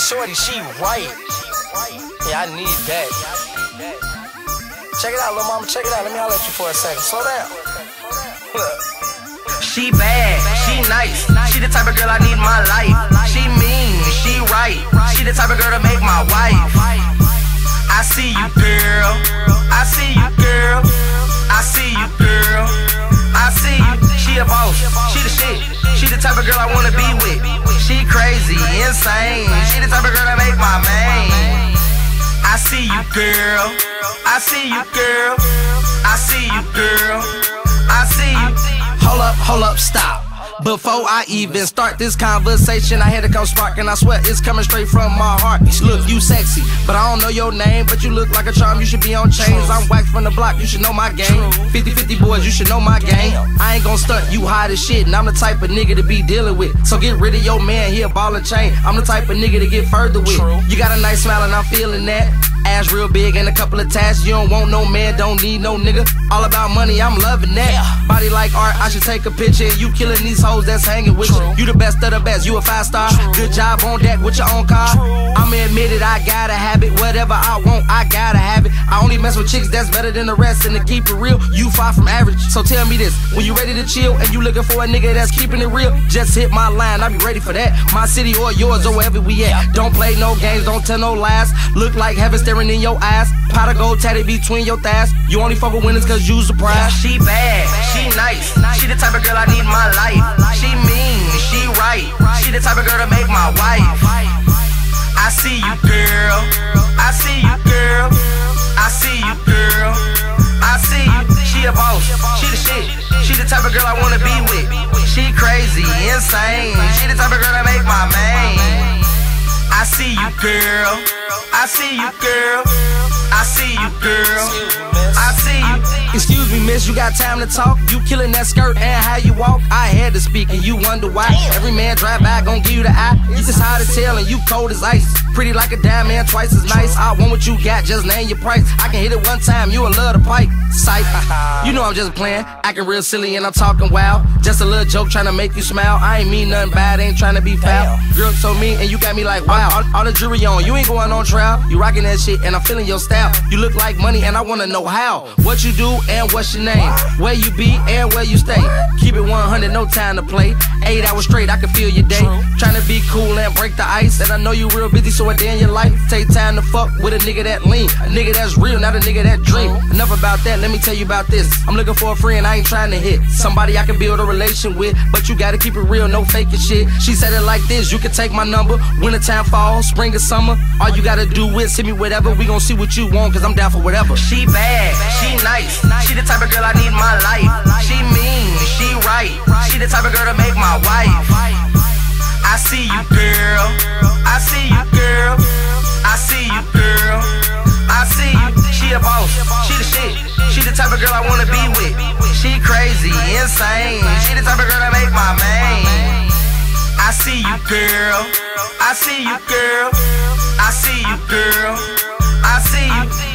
Shorty, she right. Yeah, I need that. Check it out, little mama, check it out. Let me holler at you for a second. Slow down. She bad, she nice. She the type of girl I need in my life. She mean, she right. She the type of girl to make my wife. I see you, girl. I see you, girl. I see you, girl. I see you. She a boss. She the shit. She the type of girl I wanna be with. She crazy, insane. She the type of girl that make my main. I see you, girl. I see you, girl. I see you, girl. I see you. Hold up, hold up, stop. Before I even start this conversation, I had to come spark, and I swear it's coming straight from my heart. Look, you sexy, but I don't know your name, but you look like a charm. You should be on chains. I'm Wax from the block, you should know my game. 50 50 boys, you should know my game. I ain't gon' stunt, you hot as shit, and I'm the type of nigga to be dealing with. So get rid of your man, he a ball and chain. I'm the type of nigga to get further with. You got a nice smile, and I'm feeling that. Ass real big and a couple of tats. You don't want no man, don't need no nigga. All about money, I'm loving that. Body like art, I should take a picture. And you killing these hoes that's hanging with you. You the best of the best, you a five star. Good job on deck with your own car. I'm admitted, I gotta have it. Whatever I want, I gotta have it. I only mess with chicks that's better than the rest. And to keep it real, you far from average. So tell me this, when you ready to chill and you looking for a nigga that's keeping it real, just hit my line, I'll be ready for that. My city or yours or wherever we at. Don't play no games, don't tell no lies. Look like heaven staring in your eyes. Pot of gold tatted between your thighs. You only fuck with winners cause you surprised. She bad, she nice. She the type of girl I need in my life. She mean, she right. She the type of girl to make my wife. I see you, girl. I see you, girl. I see you, girl. I see you. She a boss. She the shit. She the type of girl I wanna be with. She crazy, insane. She the type of girl that make my main. I see you, girl. I see you, girl. I see you, girl. I see you. Excuse me, miss, you got time to talk? You killing that skirt and how you walk? I had to speak and you wonder why. Every man drive by gon' give you the eye. You just hard to tell and you cold as ice. Pretty like a diamond, twice as nice. I want what you got, just name your price. I can hit it one time, you will love the pipe. Sight. You know I'm just playing, acting real silly and I'm talking wild. Just a little joke trying to make you smile. I ain't mean nothing bad, ain't trying to be foul. Girl so mean and you got me like wow. All, all the jury on, you ain't going on trial. You rocking that shit and I'm feeling your style. You look like money and I wanna know how. What you do and what's your name? Where you be and where you stay? Keep it 100, no time to play. Eight hours straight, I can feel your day. Trying to be cool and break the ice. And I know you real busy, so a day in your life, take time to fuck with a nigga that lean. A nigga that's real, not a nigga that dream. Enough about that, let me tell you about this. I'm looking for a friend, I ain't trying to hit. Somebody I can build a relation with, but you gotta keep it real, no faking shit. She said it like this, you can take my number. Wintertime, fall, spring, or summer. All you gotta do is hit me whatever. We gon' see what you want, cause I'm down for whatever. She bad, she nice. She the type of girl I need in my life. Wife. I see you, girl. I see you, girl. I see you, girl. I see you. She a boss. She the shit. She the type of girl I wanna be with. She crazy, insane. She the type of girl that make my main. I see you, girl. I see you, girl. I see you, girl. I see you.